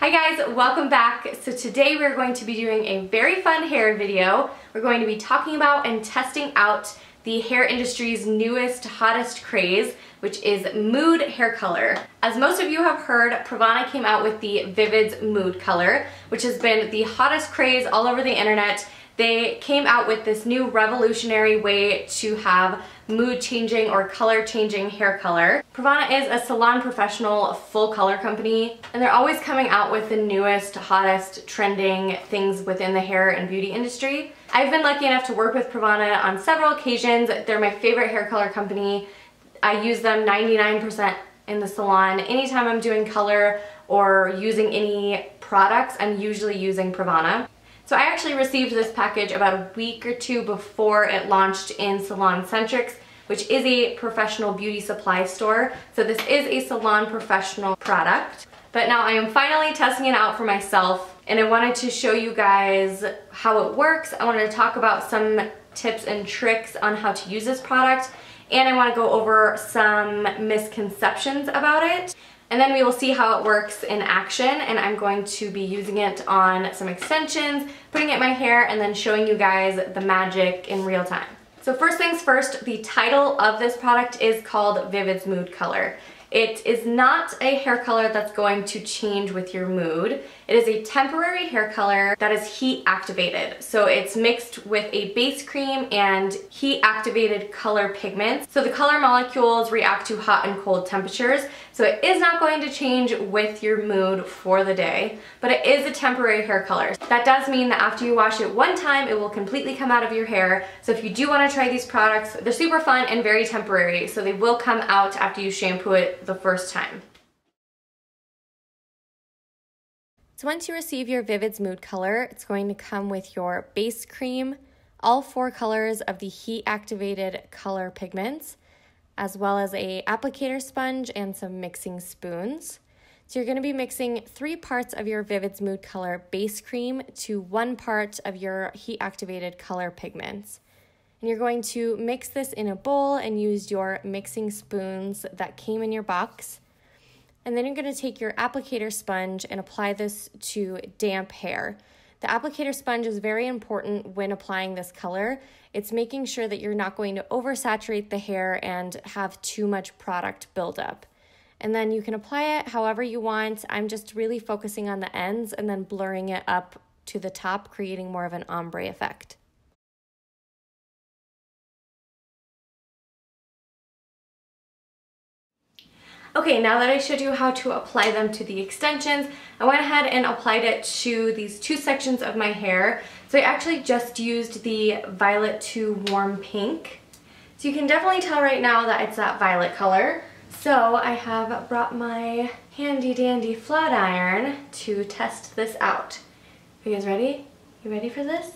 Hi guys, welcome back. So today we're going to be doing a very fun hair video. We're going to be talking about and testing out the hair industry's newest, hottest craze, which is mood hair color. As most of you have heard, Pravana came out with the Vivids Mood Color, which has been the hottest craze all over the internet they came out with this new revolutionary way to have mood changing or color changing hair color. Pravana is a salon professional full color company and they're always coming out with the newest, hottest, trending things within the hair and beauty industry. I've been lucky enough to work with Pravana on several occasions. They're my favorite hair color company. I use them 99% in the salon. Anytime I'm doing color or using any products, I'm usually using Pravana. So I actually received this package about a week or two before it launched in Salon Centrics, which is a professional beauty supply store. So this is a salon professional product. But now I am finally testing it out for myself and I wanted to show you guys how it works. I wanted to talk about some tips and tricks on how to use this product and I want to go over some misconceptions about it and then we will see how it works in action and I'm going to be using it on some extensions, putting it in my hair, and then showing you guys the magic in real time. So first things first, the title of this product is called Vivids Mood Color. It is not a hair color that's going to change with your mood. It is a temporary hair color that is heat activated. So it's mixed with a base cream and heat activated color pigments. So the color molecules react to hot and cold temperatures. So it is not going to change with your mood for the day, but it is a temporary hair color. That does mean that after you wash it one time, it will completely come out of your hair. So if you do want to try these products, they're super fun and very temporary. So they will come out after you shampoo it the first time. So once you receive your Vivids Mood Color, it's going to come with your base cream, all four colors of the heat activated color pigments, as well as a applicator sponge and some mixing spoons. So you're going to be mixing three parts of your Vivids Mood Color base cream to one part of your heat activated color pigments. And you're going to mix this in a bowl and use your mixing spoons that came in your box. And then you're going to take your applicator sponge and apply this to damp hair. The applicator sponge is very important when applying this color. It's making sure that you're not going to oversaturate the hair and have too much product buildup. And then you can apply it however you want. I'm just really focusing on the ends and then blurring it up to the top, creating more of an ombre effect. Okay, now that I showed you how to apply them to the extensions, I went ahead and applied it to these two sections of my hair. So I actually just used the Violet to Warm Pink. So you can definitely tell right now that it's that violet color. So I have brought my handy dandy flat iron to test this out. Are you guys ready? You ready for this?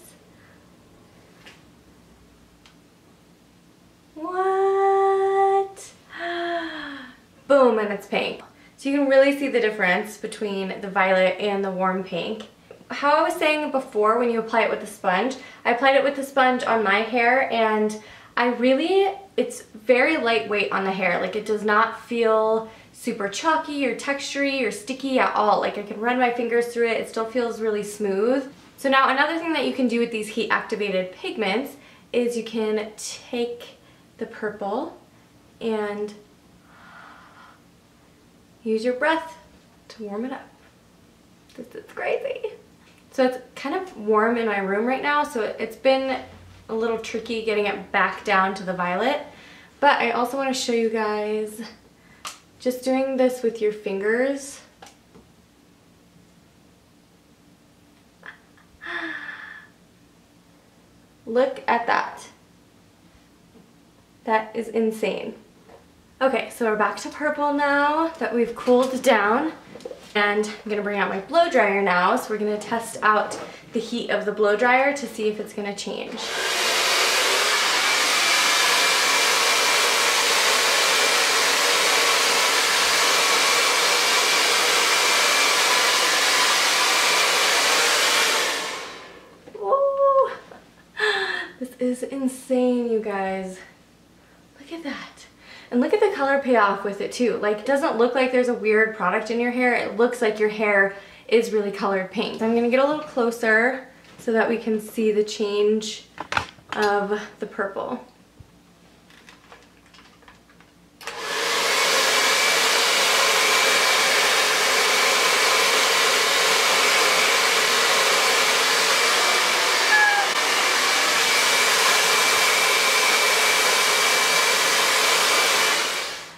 Boom, and it's pink. So you can really see the difference between the violet and the warm pink. How I was saying before when you apply it with the sponge, I applied it with the sponge on my hair and I really, it's very lightweight on the hair. Like it does not feel super chalky or textury or sticky at all. Like I can run my fingers through it, it still feels really smooth. So now another thing that you can do with these heat activated pigments is you can take the purple and use your breath to warm it up. This is crazy. So it's kind of warm in my room right now, so it's been a little tricky getting it back down to the violet. But I also want to show you guys just doing this with your fingers. Look at that. That is insane. Okay, so we're back to purple now that we've cooled down. And I'm gonna bring out my blow dryer now. So we're gonna test out the heat of the blow dryer to see if it's gonna change. This is insane, you guys. Look at that. And look at the color payoff with it too. Like it doesn't look like there's a weird product in your hair. It looks like your hair is really colored pink. So I'm gonna get a little closer so that we can see the change of the purple.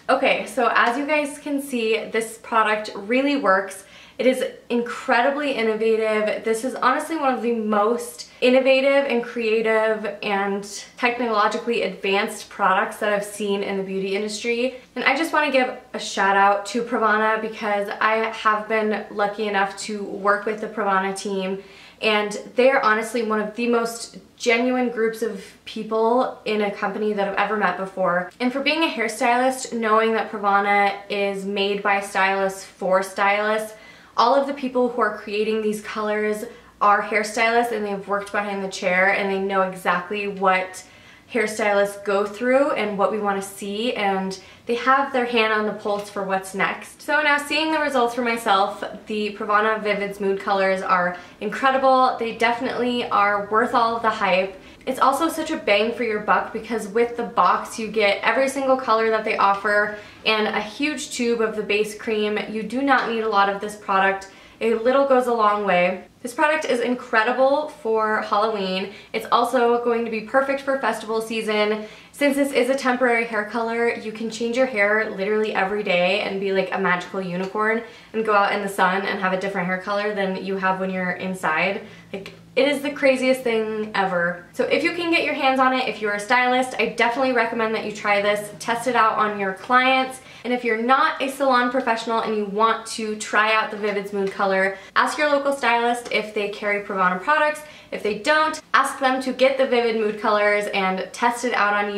Okay, so as you guys can see, this product really works. It is incredibly innovative. This is honestly one of the most innovative and creative and technologically advanced products that I've seen in the beauty industry. And I just want to give a shout out to Pravana because I have been lucky enough to work with the Pravana team and they're honestly one of the most genuine groups of people in a company that I've ever met before. And for being a hairstylist, knowing that Pravana is made by stylists for stylists, all of the people who are creating these colors are hairstylists and they've worked behind the chair and they know exactly what hairstylists go through and what we want to see and they have their hand on the pulse for what's next. So now seeing the results for myself, the Pravana Vivids Mood Colors are incredible. They definitely are worth all of the hype. It's also such a bang for your buck because with the box you get every single color that they offer and a huge tube of the base cream. You do not need a lot of this product. A little goes a long way. This product is incredible for Halloween. It's also going to be perfect for festival season. Since this is a temporary hair color, you can change your hair literally every day and be like a magical unicorn and go out in the sun and have a different hair color than you have when you're inside. Like, it is the craziest thing ever. So if you can get your hands on it, if you're a stylist, I definitely recommend that you try this. Test it out on your clients. And if you're not a salon professional and you want to try out the Vivids Mood Color, ask your local stylist if they carry Pravana products. If they don't, ask them to get the Vivid Mood Colors and test it out on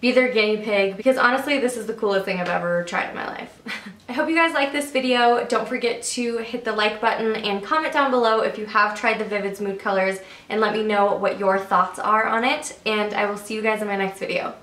be their guinea pig because honestly this is the coolest thing I've ever tried in my life. I hope you guys like this video. Don't forget to hit the like button and comment down below if you have tried the Vivids Mood Colors and let me know what your thoughts are on it and I will see you guys in my next video.